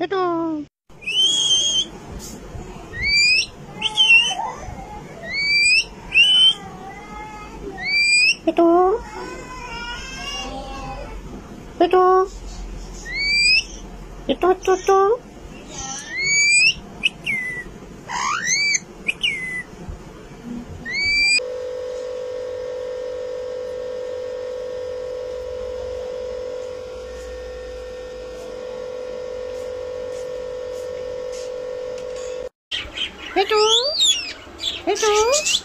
えっと、えっと、えっと、えっと、えっと、えっと、黑土黑土